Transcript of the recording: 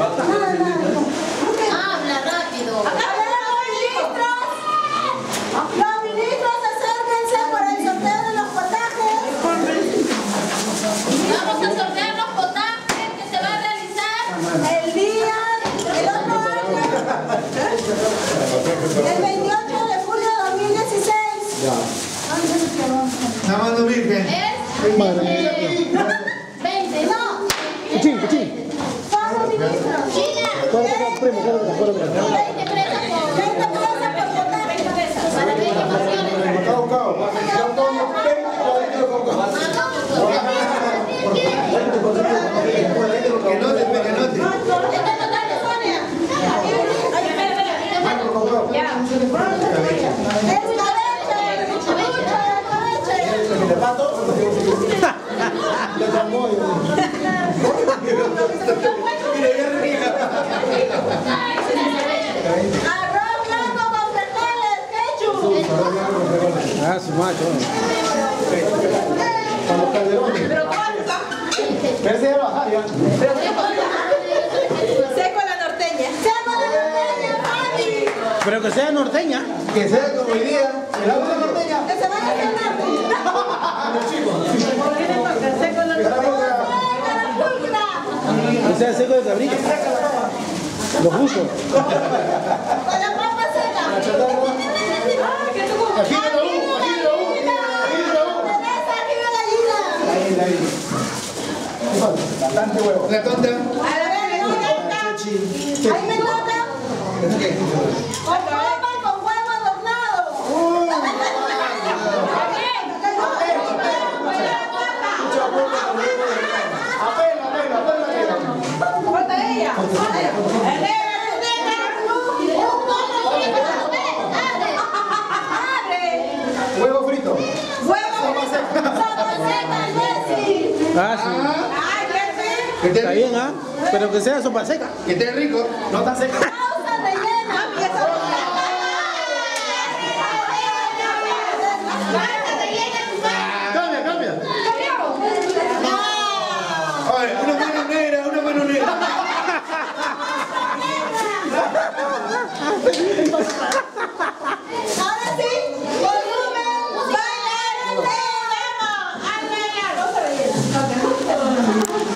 Habla rápido. ¡Los ministros acérquense para el sorteo de los potajes! Vamos a sortear los potajes que se va a realizar el día, el otro año, el 28 de julio de 2016. Ya. La mano virgen. Es, 20. No. 20. Ah, su macho. Pero corta. Ese ya baja, ya. Seco a la norteña. Pero que sea norteña. Que sea como hoy día. El agua de norteña. Que se vaya a cenar. Seco la norteña. Que sea seco de cabrito. Lo justo. Con la papa seca. Aquí de la U, aquí de la U, aquí de la U. Teresa, aquí la gallina. Ahí, ahí. Bastante huevo. La tonta. Que esté Está rico. bien, ¿ah? Pero que sea sopa seca. Que esté rico. No tan seca.